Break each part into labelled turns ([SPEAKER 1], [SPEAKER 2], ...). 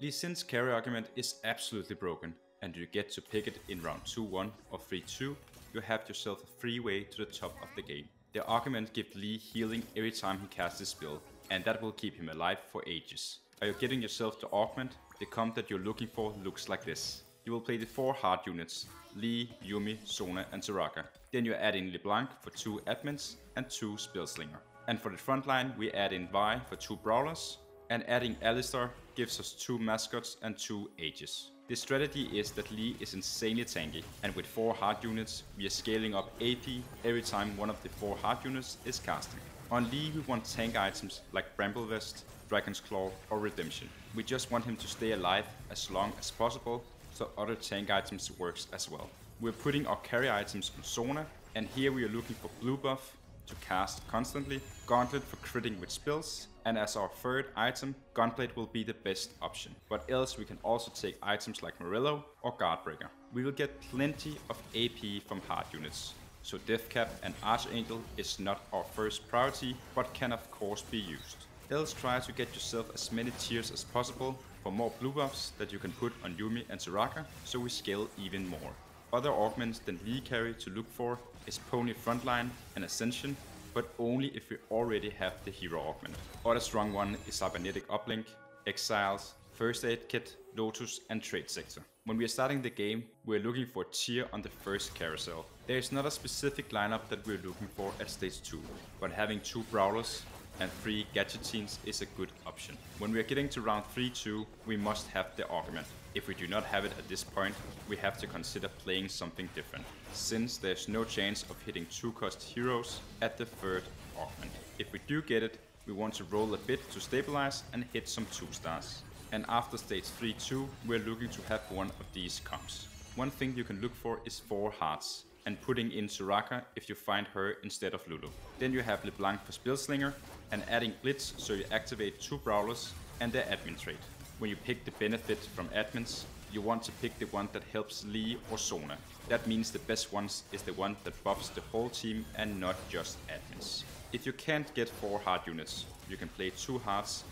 [SPEAKER 1] Lee Sin's carry augment is absolutely broken, and you get to pick it in round 2-1 or 3-2, you have yourself a free way to the top of the game. The augment gives Lee healing every time he casts his spell, and that will keep him alive for ages. Are you getting yourself the augment? The comp that you're looking for looks like this. You will play the 4 heart units, Lee, Yuumi, Sona and Soraka. Then you add in LeBlanc for 2 admins and 2 Spellslinger. And for the front line we add in Vi for 2 brawlers, and adding Alistar gives us 2 mascots and 2 Aegis. The strategy is that Lee is insanely tanky, and with 4 heart units we are scaling up AP every time one of the 4 heart units is casting. On Lee we want tank items like Bramble Vest, Dragon's Claw or Redemption. We just want him to stay alive as long as possible so other tank items works as well. We're putting our carry items on Sona, and here we are looking for blue buff to cast constantly, Gauntlet for critting with spells, and as our third item, Gunblade will be the best option. But else we can also take items like Morello or Guardbreaker. We will get plenty of AP from heart units, so Deathcap and Archangel is not our first priority, but can of course be used. Else try to get yourself as many tears as possible for more blue buffs that you can put on Yuumi and Soraka, so we scale even more. Other augments than Lee carry to look for is Pony Frontline and Ascension, but only if we already have the hero augment. Other strong one is Cybernetic Uplink, Exiles, First Aid Kit, Lotus and Trade Sector. When we are starting the game, we are looking for tear on the first carousel. There is not a specific lineup that we are looking for at stage 2, but having two brawlers and 3 gadget Gadgeteens is a good option. When we are getting to round 3-2, we must have the augment. If we do not have it at this point, we have to consider playing something different, since there's no chance of hitting 2 cost heroes at the third augment. If we do get it, we want to roll a bit to stabilize and hit some 2 stars. And after stage 3-2, we're looking to have one of these comps. One thing you can look for is 4 hearts, and putting in Soraka if you find her instead of Lulu. Then you have LeBlanc for Spellslinger and adding Blitz so you activate two Brawlers and their admin trait. When you pick the benefit from admins, you want to pick the one that helps Lee or Sona. That means the best ones is the one that buffs the whole team and not just admins. If you can't get 4 heart units, you can play 2 hearts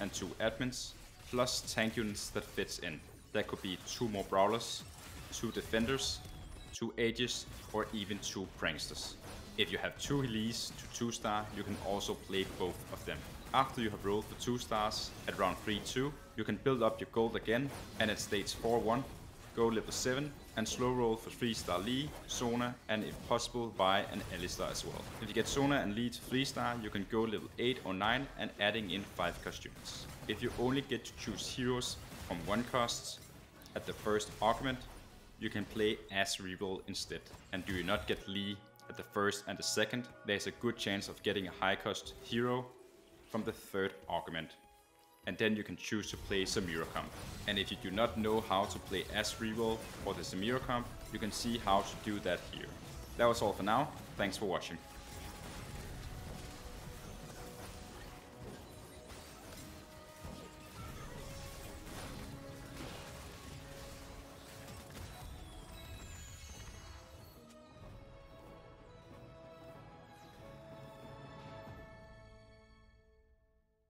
[SPEAKER 1] and 2 admins, plus tank units that fits in. That could be 2 more brawlers, 2 defenders, two Aegis, or even two Pranksters. If you have two Lees to 2 star, you can also play both of them. After you have rolled for 2 stars at round 3-2, you can build up your gold again and at stage 4-1, go level 7 and slow roll for 3 star Lee, Sona and if possible Vi and Alistar as well. If you get Sona and Lee to 3 star, you can go level 8 or 9 and adding in 5 costumes. If you only get to choose heroes from 1 costs at the first augment, you can play as Reroll instead. And do you not get Lee at the first and the second, there's a good chance of getting a high cost hero from the third augment. And then you can choose to play Samira comp. And if you do not know how to play as Reroll or the Samira comp, you can see how to do that here. That was all for now, thanks for watching.